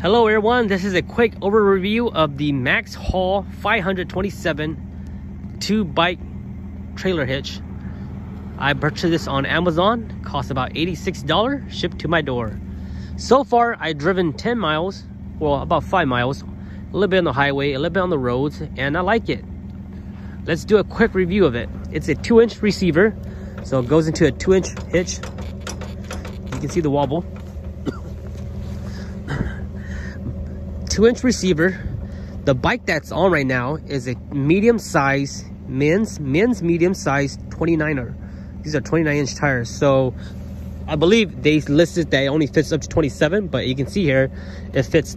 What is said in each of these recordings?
Hello everyone, this is a quick overview of the MaxxHaul 527 two bike trailer hitch. I purchased this on Amazon, cost about $86, shipped to my door. So far, I've driven 10 miles, well about 5 miles, a little bit on the highway, a little bit on the roads, and I like it. Let's do a quick review of it. It's a 2 inch receiver, so it goes into a 2 inch hitch. You can see the wobble. Two inch receiver. The bike that's on right now is a medium size men's men's medium size 29er. These are 29 inch tires. So I believe they listed that it only fits up to 27, but you can see here it fits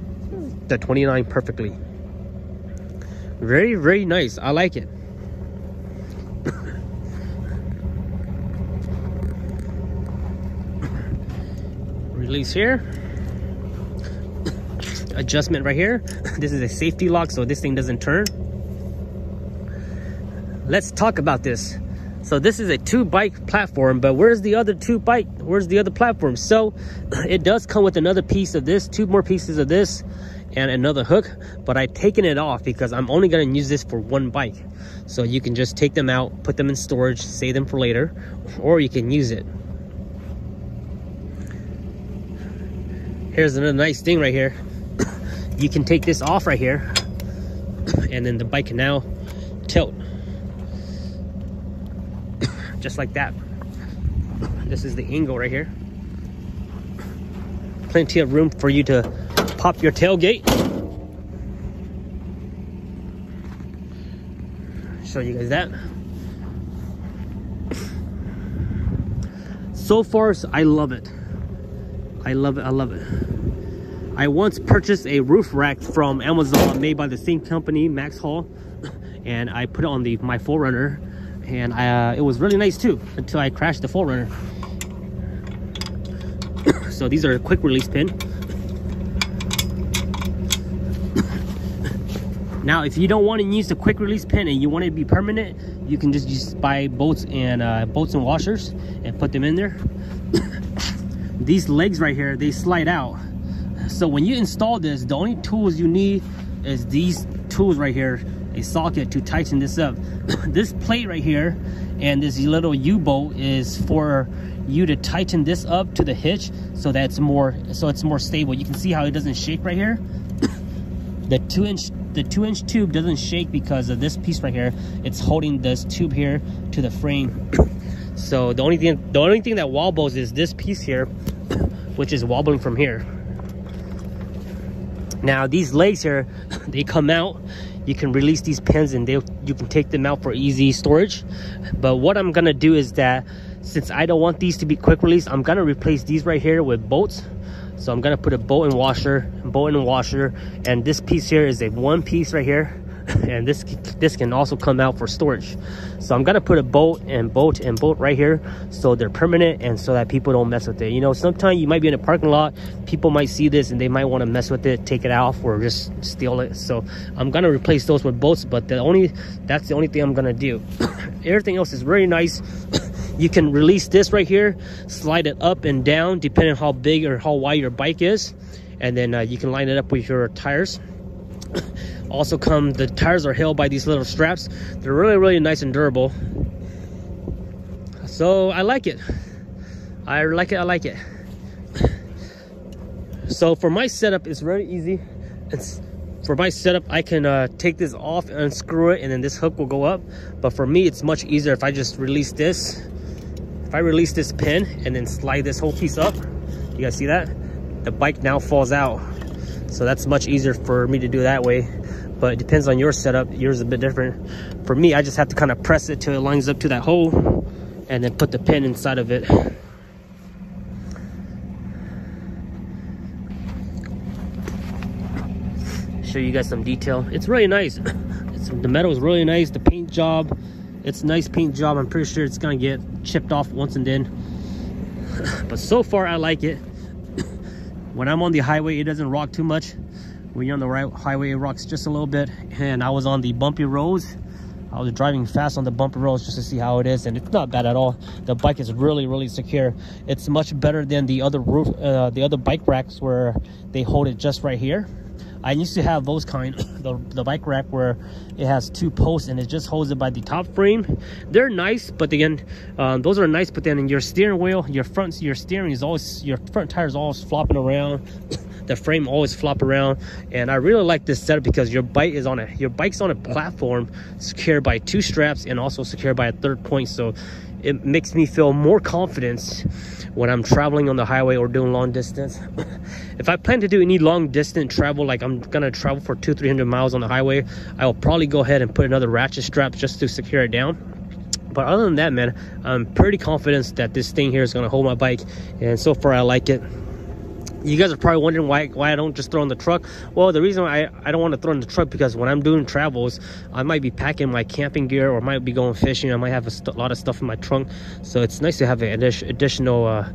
the 29 perfectly. Very, very nice. I like it. Release here adjustment right here. This is a safety lock, so this thing doesn't turn. Let's talk about this. So this is a two bike platform, but where's the other two bike? Where's the other platform? So it does come with another piece of this, two more pieces of this, and another hook, but I've taken it off because I'm only gonna use this for one bike. So you can just take them out, put them in storage, save them for later, or you can use it. Here's another nice thing right here you can take this off right here and then the bike can now tilt. Just like that. This is the angle right here. Plenty of room for you to pop your tailgate. Show you guys that. So far I love it. I love it. I love it I once purchased a roof rack from Amazon made by the same company, MaxxHaul, and I put it on the my 4Runner, and I, uh, it was really nice too until I crashed the 4Runner. so these are a quick release pin. now, if you don't want to use the quick release pin and you want it to be permanent, you can just, just buy bolts and uh, bolts and washers and put them in there. these legs right here, they slide out so when you install this the only tools you need is these tools right here a socket to tighten this up. This plate right here and this little u-bolt is for you to tighten this up to the hitch so that's more so it's more stable. You can see how it doesn't shake right here. The two inch the two inch tube doesn't shake because of this piece right here. It's holding this tube here to the frame. So the only thing the only thing that wobbles is this piece here which is wobbling from here now these legs here, they come out. You can release these pins and they you can take them out for easy storage. But what I'm gonna do is that since I don't want these to be quick release, I'm gonna replace these right here with bolts. So I'm gonna put a bolt and washer, bolt and washer, and this piece here is a one piece right here and this this can also come out for storage. So i'm gonna put a bolt and bolt and bolt right here so they're permanent and so that people don't mess with it. You know sometimes you might be in a parking lot people might see this and they might want to mess with it take it off or just steal it. So i'm gonna replace those with bolts but the only that's the only thing i'm gonna do. Everything else is very nice. You can release this right here slide it up and down depending how big or how wide your bike is. And then uh, you can line it up with your tires also come the tires are held by these little straps. They're really really nice and durable. So i like it. I like it i like it. So for my setup it's very easy. It's for my setup i can uh, take this off and unscrew it and then this hook will go up. But for me it's much easier if i just release this. If i release this pin and then slide this whole piece up you guys see that? The bike now falls out so that's much easier for me to do that way. But it depends on your setup. Yours is a bit different. For me i just have to kind of press it till it lines up to that hole and then put the pin inside of it. Show you guys some detail. It's really nice. It's, the metal is really nice. The paint job it's a nice paint job. I'm pretty sure it's gonna get chipped off once and then. But so far i like it when i'm on the highway it doesn't rock too much when you're on the right highway it rocks just a little bit and i was on the bumpy roads I was driving fast on the bumpy roads just to see how it is, and it's not bad at all. The bike is really, really secure. It's much better than the other roof, uh, the other bike racks where they hold it just right here. I used to have those kind, the, the bike rack where it has two posts and it just holds it by the top frame. They're nice, but again, um, those are nice, but then in your steering wheel, your front, your steering is always, your front tire is always flopping around. the frame always flop around and i really like this setup because your bike is on a your bike's on a platform secured by two straps and also secured by a third point so it makes me feel more confidence when i'm traveling on the highway or doing long distance. If i plan to do any long distance travel like i'm gonna travel for two 300 miles on the highway i will probably go ahead and put another ratchet strap just to secure it down. But other than that man i'm pretty confident that this thing here is to hold my bike and so far i like it you guys are probably wondering why why I don't just throw in the truck. Well, the reason I, I don't want to throw in the truck because when I'm doing travels, I might be packing my camping gear or might be going fishing. I might have a lot of stuff in my trunk. So it's nice to have an additional uh,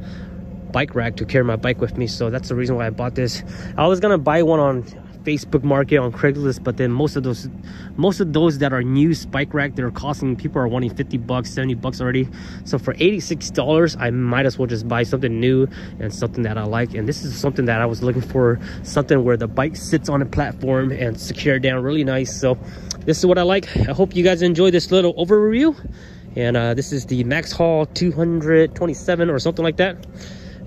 bike rack to carry my bike with me. So that's the reason why I bought this. I was going to buy one on Facebook Market on Craigslist, but then most of those, most of those that are new bike rack, they're costing people are wanting 50 bucks, 70 bucks already. So for 86 dollars, I might as well just buy something new and something that I like. And this is something that I was looking for, something where the bike sits on a platform and secure down really nice. So this is what I like. I hope you guys enjoy this little overview. And uh, this is the MaxxHaul 227 or something like that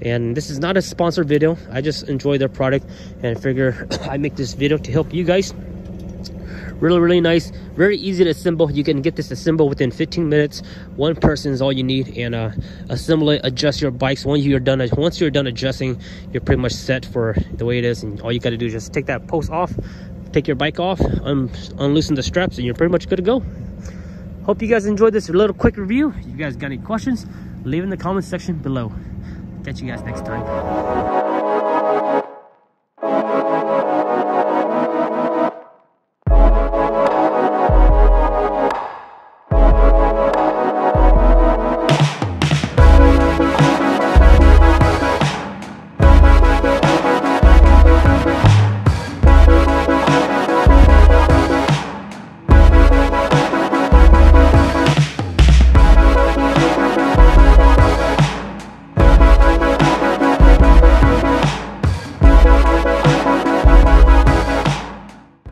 and this is not a sponsored video. I just enjoy their product and figure i make this video to help you guys. Really really nice. Very easy to assemble. You can get this assembled within 15 minutes. One person is all you need. And uh, assemble it adjust your bikes. Once you're done once you're done adjusting you're pretty much set for the way it is. And all you got to do is just take that post off take your bike off un unloosen the straps and you're pretty much good to go. Hope you guys enjoyed this little quick review. If you guys got any questions leave in the comment section below Catch you guys next time.